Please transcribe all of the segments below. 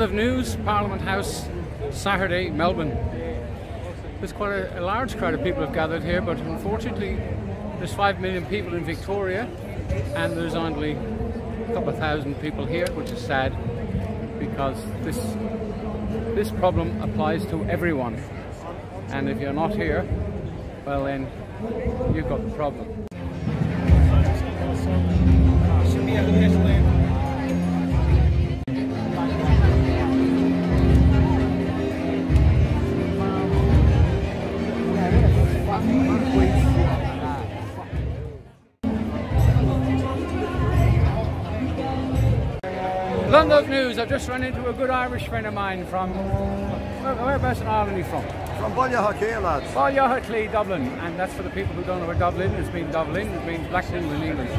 Of News, Parliament House, Saturday, Melbourne. There's quite a, a, large crowd of people have gathered here, but unfortunately, there's five million people in Victoria, and there's only a couple of thousand people here, which is sad because this this problem applies to everyone. And if you're not here, well then you've got the problem. London News, I've just run into a good Irish friend of mine from, where, whereabouts in Ireland are you from? From Baile Átha Cliath, lads. Baile Átha Cliath, Dublin, and that's for the people who don't know where Dublin is. Means Dublin, it means Blacktown in English.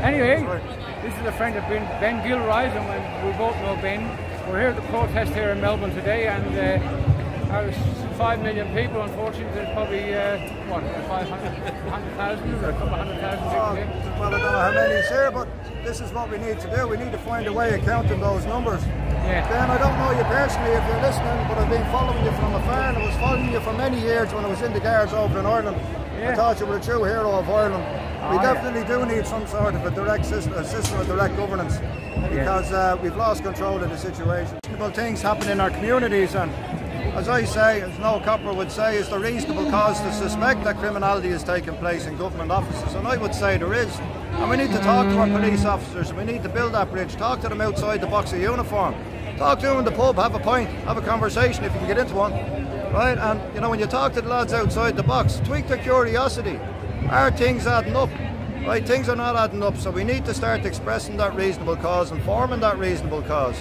Anyway, this is a friend of Ben, ben Gilroy, and we both know Ben. We're here at the protest here in Melbourne today, and uh, our five million people, unfortunately, there's probably, uh, what, 500,000 or a couple of hundred thousand people oh, here? Well, I don't know how many is here, but this is what we need to do. We need to find a way of counting those numbers. Yeah. Ben, I don't know you personally if you're listening, but I've been following you from afar, and I was following you for many years when I was in the guards over in Ireland. Yeah. I thought you were a true hero of Ireland. Oh, we definitely yeah. do need some sort of a direct system, a system of direct governance because uh, we've lost control of the situation. Things happen in our communities and as I say, as Noel Copper would say, is the reasonable cause to suspect that criminality is taking place in government offices? And I would say there is. And we need to talk to our police officers, we need to build that bridge, talk to them outside the box of uniform, talk to them in the pub, have a pint, have a conversation if you can get into one. Right? And, you know, when you talk to the lads outside the box, tweak their curiosity. Are things adding up? Right, things are not adding up, so we need to start expressing that reasonable cause and forming that reasonable cause.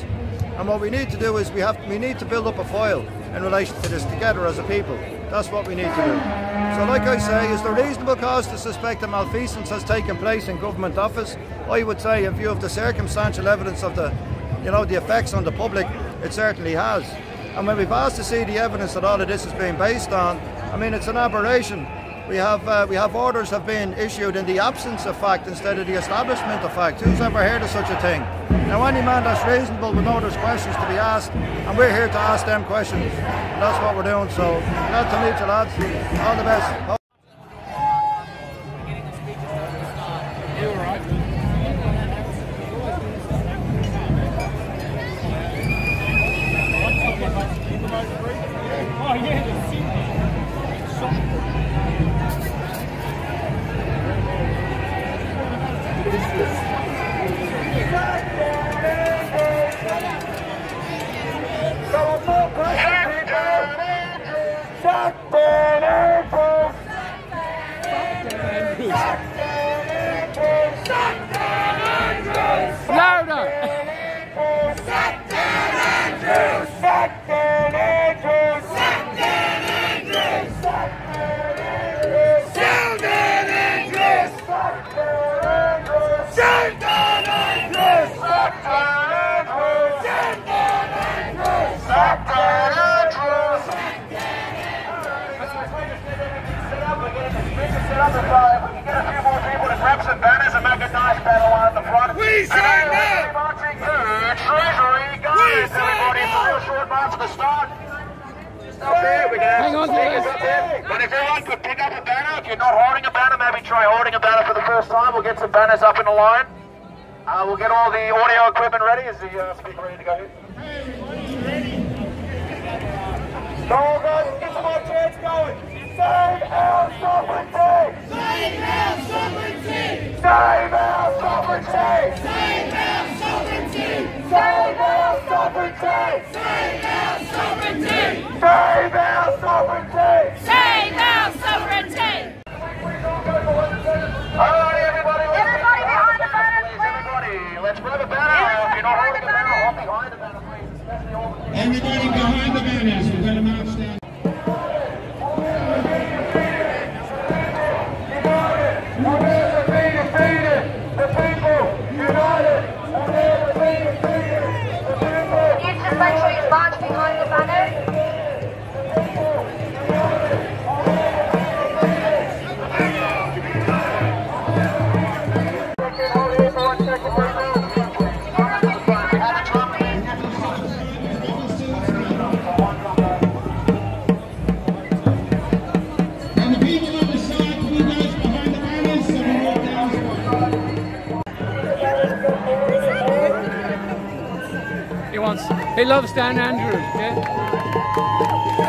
And what we need to do is we have we need to build up a file in relation to this together as a people. That's what we need to do. So like I say, is there reasonable cause to suspect that malfeasance has taken place in government office? I would say in view of the circumstantial evidence of the you know the effects on the public, it certainly has. And when we've asked to see the evidence that all of this is being based on, I mean it's an aberration. We have uh, we have orders have been issued in the absence of fact instead of the establishment of fact. Who's ever heard of such a thing? Now any man that's reasonable will know there's questions to be asked and we're here to ask them questions. And that's what we're doing. So glad to meet you lads. All the best. Signed up. Hang on to. But if anyone could pick up a banner, if you're not holding a banner, maybe try holding a banner for the first time. We'll get some banners up in a line. Uh, we'll get all the audio equipment ready. Is the uh, speaker ready to go? Hey, ready? Go, guys, get some more chants going. Save our sovereignty! Save our sovereignty! Save our sovereignty! Save our sovereignty! Save our sovereignty! Save our sovereignty! Save our sovereignty! Save our sovereignty! Everybody, everybody behind the banner, please. Everybody, let's grab a banner. Everybody if you're not holding the banner, hold behind the banner. Everybody behind the banners, we're going to march wants. He loves Dan Andrews. Yeah?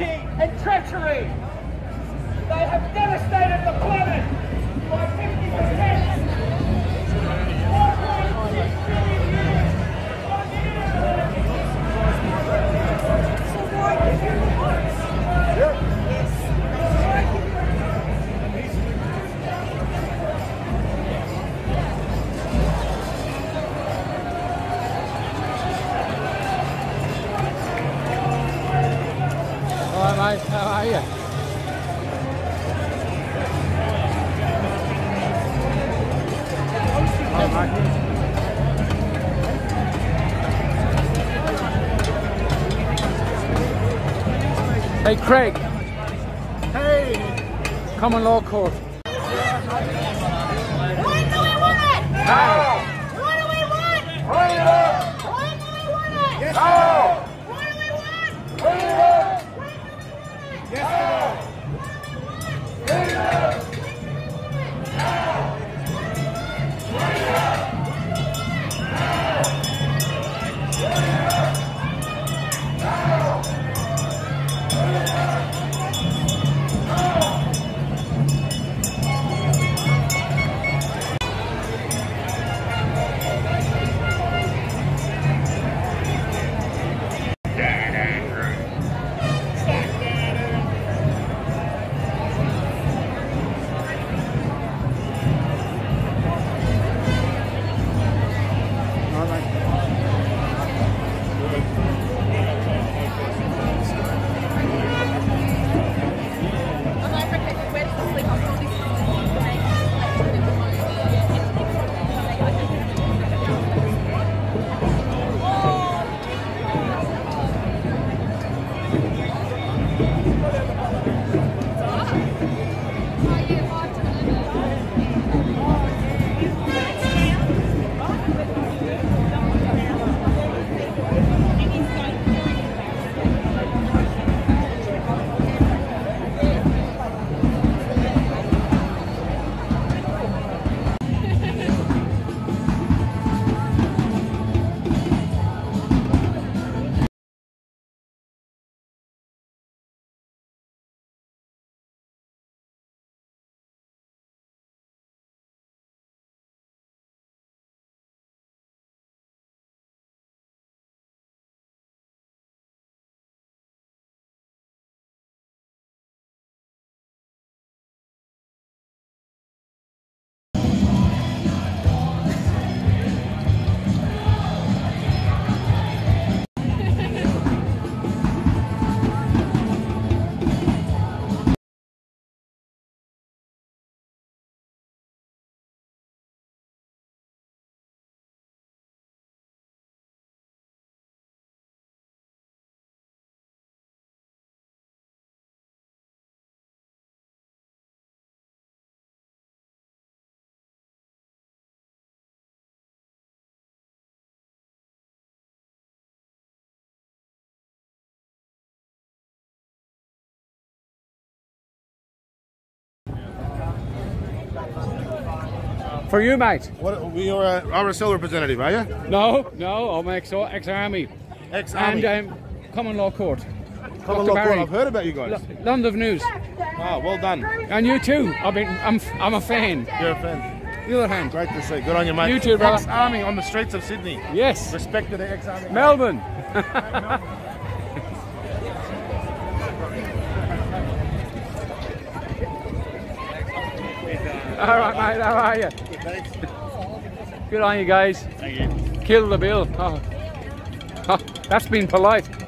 and treachery. They have devastated the planet Hey, Craig. Hey. Common law court. When do we want it? Now. What do we want? When do we want it? Yes, What For you, mate. What, you're a RSL representative, are you? No, no, I'm ex ex-army. Ex-army. And um, common law court. Common Dr. Law Court. I've heard about you guys. L- London News. Ah, well done. And you too. I've been, I'm, I'm a fan. You're a fan. The other hand. Great to see. Good on you, mate. You too, brother. Ex-army on the streets of Sydney. Yes. Respect to the ex-army. Melbourne. All right, mate. How are you? Good on you guys. Thank you. Kill the bill. Oh. Oh, that's been polite.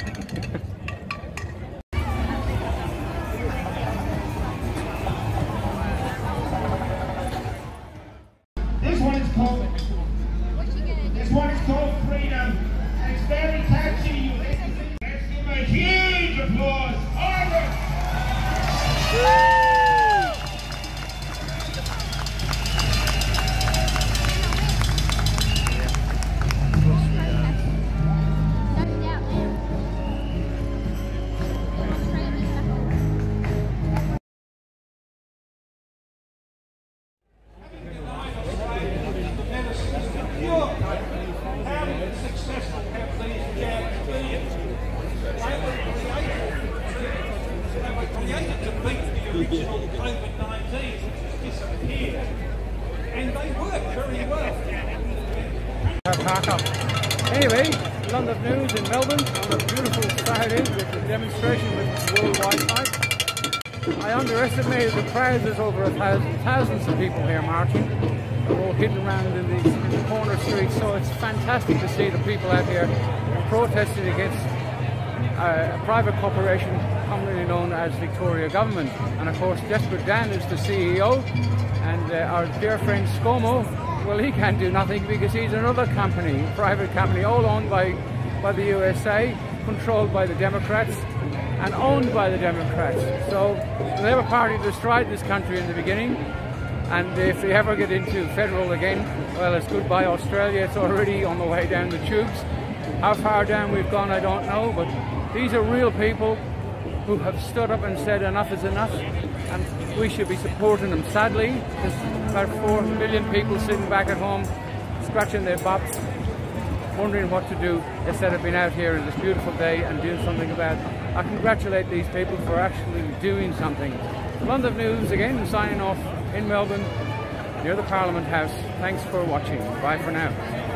Park up. Anyway, London News in Melbourne on a beautiful Saturday with a demonstration with worldwide lights. I underestimated the crowd. There's over a thousand, thousands of people here marching. They're all hidden around in these in the corner streets, so it's fantastic to see the people out here protesting against a private corporation commonly known as Victoria Government. And of course, Desperate Dan is the CEO, and uh, our dear friend ScoMo, well, he can't do nothing because he's another company, private company, all owned by, by the USA, controlled by the Democrats, and owned by the Democrats. So the Labour Party destroyed this country in the beginning, and if they ever get into federal again, well, it's goodbye Australia. It's already on the way down the tubes. How far down we've gone, I don't know, but these are real people who have stood up and said enough is enough, and we should be supporting them. Sadly, there's about four million people sitting back at home, scratching their butts, wondering what to do instead of being out here on this beautiful day and doing something about it. I congratulate these people for actually doing something. London News again, signing off in Melbourne near the Parliament House. Thanks for watching. Bye for now.